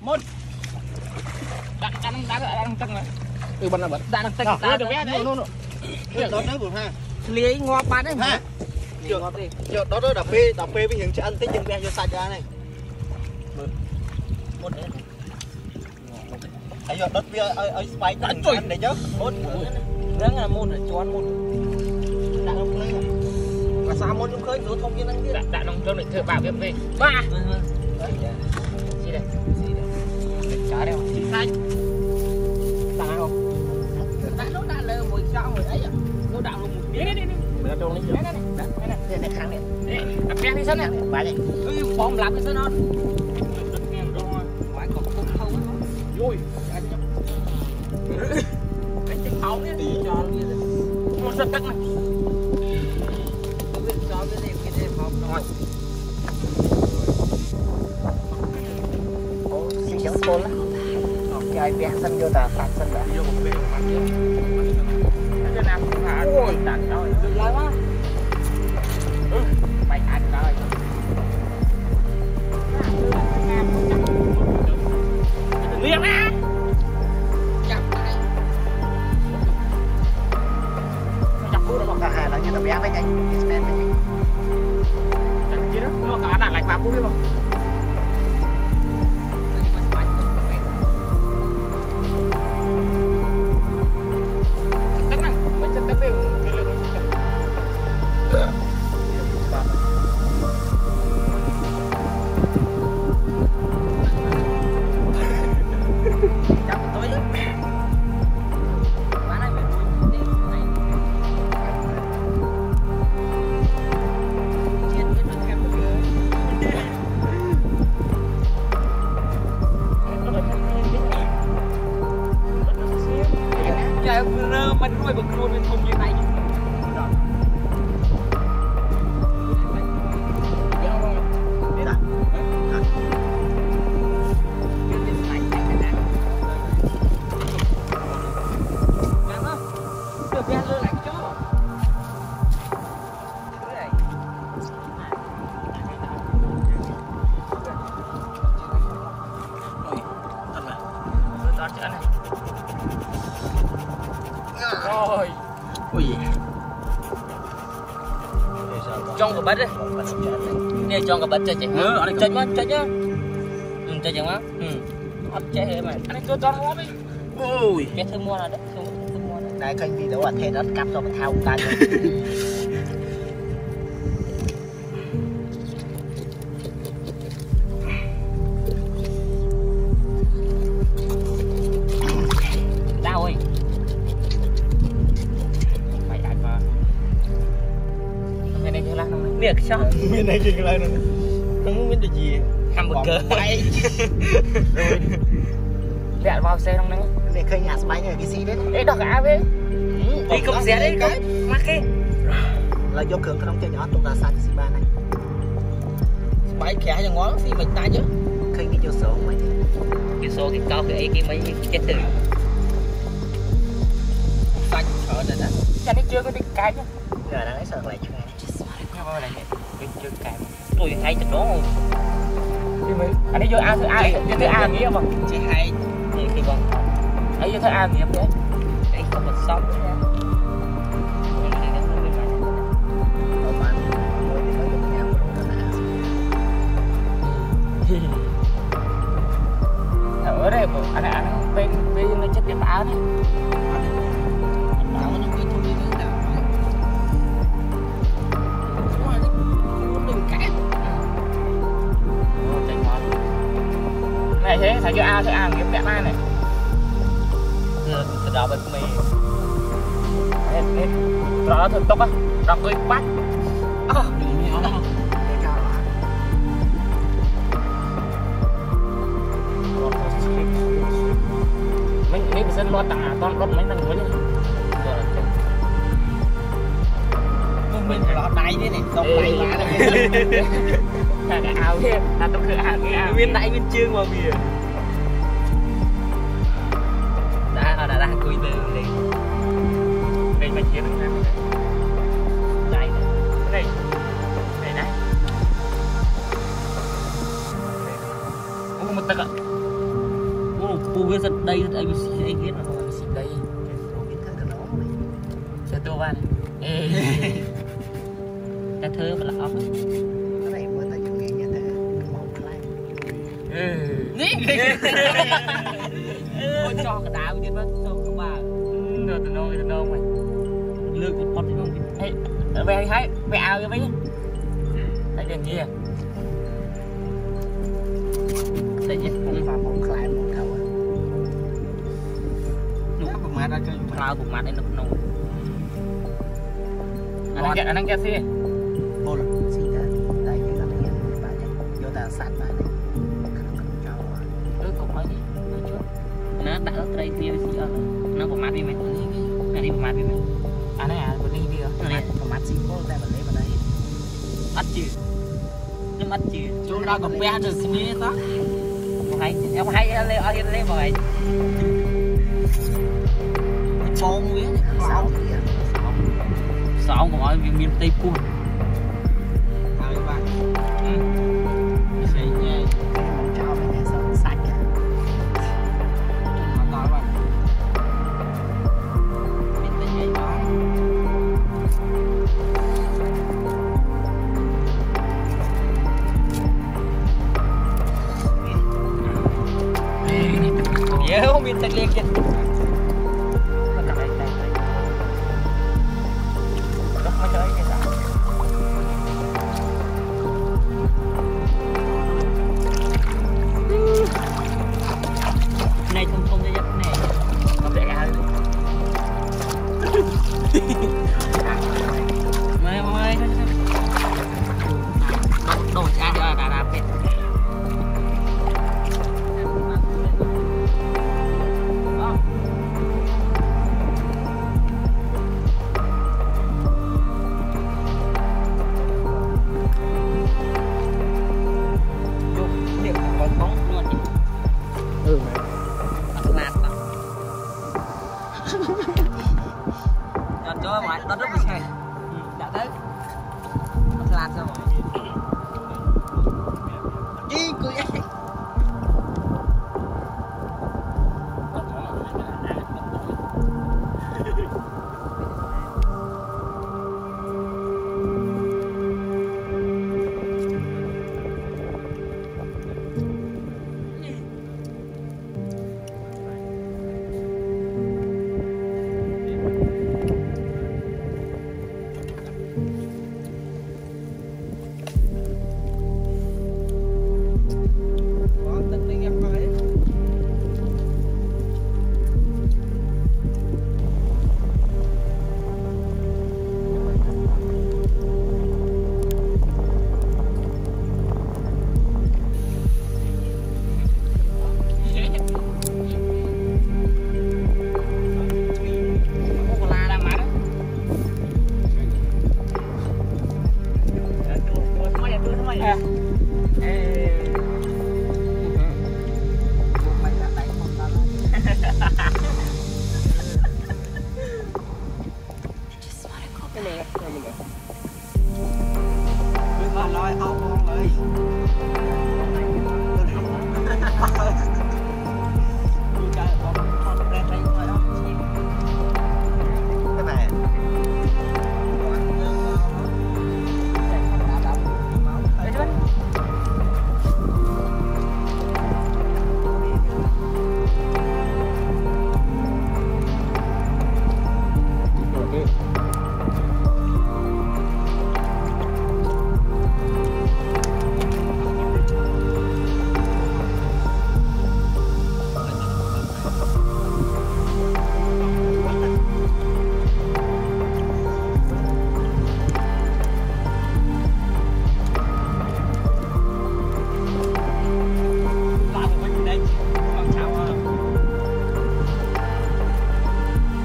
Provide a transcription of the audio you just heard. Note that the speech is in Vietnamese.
một. Đặt đặt đặt đặt đặt tầng này ừ bật là bật đặt tầng Nào, đặt được bé đấy. nó nó đó đó vừa ha lấy ngọt bán đấy. Ha. Giờ đó đó đập bê đập bê với những chị ăn tích chân bê cho sạch ra này. Một đấy. Hãy giờ đất bê ở ở spy tận ăn để nhớ một. Ráng là một cho ăn một. Đã không lấy mà sao muốn không khơi? Rồi thông như năng đặt đặt nông trong này thợ bảo việc về. Ba. Gì đây trả đây chị xanh tao không đã nó đã lơ mùi cho người ấy à nó đạo luôn mùi đi đi đi Để trong đấy đây đây đây này, đây đây đây kháng này đây đặt bé đi sân này ba này, ừ bom làm cái sân non phải còn không vui cái chân máu nhé cho một giật tắc này cho cái gì cái gì pháo rồi bé sân vô tà phạt sân đã vô một bên mặt cái 我们同意 trong cái bát đấy. Nè cho cái bát chơi chơi. Ừ, ở đây chơi quá, chơi nhá. Ừ, chơi chẳng quá. Ừ. Ấp chơi hết mà. Anh cho cho nó đi. ui Cái thứ mua là đấy, thứ mua này kênh video ở thế đất cắm cho cái thao tay cái nó sao? bên này gì cái này không biết là gì Hamburger. bay Lẹ vào xe trong đấy. để khơi nhà spy như cái gì đấy Ê, đọc áo ấy. Đi không xe đấy, cái. Mắc cái. là do cường cái đóng chơi nhỏ ra xa cái gì ba này Bãi khẽ cho ngó thì mình tay chứ. khơi đi vô số mày Cái số cái cao cái ấy cái mấy chết tử. xanh sợ này đó Chả đi chưa có đi cái chứ. giờ đang lấy sợ lại chưa Mà này chưa cái. Tôi hay chật đó không? Đi mấy. Anh ấy vô A thứ A, vô thứ A nghĩa mà. chị hay Thì cái con. Ấy vô thứ A nghĩa đấy. Đấy không có xong thấy cái A cái A nghiệp đẹp ai này. Từ đó bên mì hết hết đó thực tốc á. Đó cái bắt à để cho nó mình ini bisa luar tengah ton ton mấy thằng nữa mình lọt đáy thế này không bay lá này cái áo kia là tôi cứ áo cái áo viên đáy viên chương mà bìa ចេះទៅបានអេតែធ្វើមិនល្អអស់ cái này mới là chủ nghĩa như thế màu lại នេះអូចោះកដាវទៀតមកចូលក្បាលទៅទៅនងទៅនងមកលើកផុតទៅនងហេវែងហើយវែងឲ្យវិញតែយ៉ាងនេះតែយកពុំ và màu lại màu thầu នោះប្រមាថដល់ជួយផ្លើប្រមាថឯនៅក្នុង anong, anong kasi? Bol. Sita. Tayo lang yan. Bayan. Yo ta sát ba này. Đôi cục mấy đi. Nó đã ở tray kia gì ở có mát đi mày. Nó đi mát đi mày. À này à, bên đi à. Này, có mát gì bol ta bên đây bên đây. Ắt chứ. Nhưng ắt chứ. Chú đã có bé được xin đi đó. Hay, em hay lên ở hiện lên rồi. Bông với, bông. ហើយលេអត់លេមកហើយបងវា sáu kia សោកុំឲ្យវាមានផ្ទៃពោះ